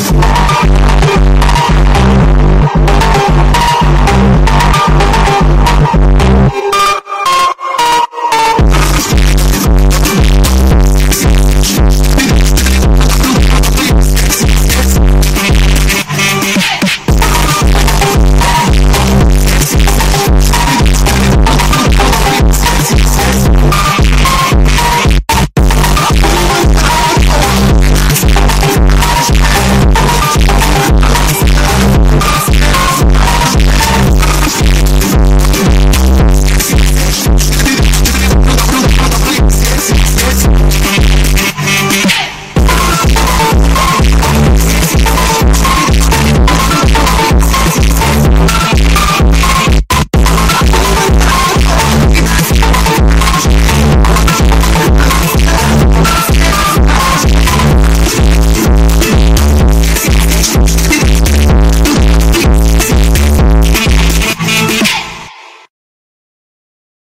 Huh.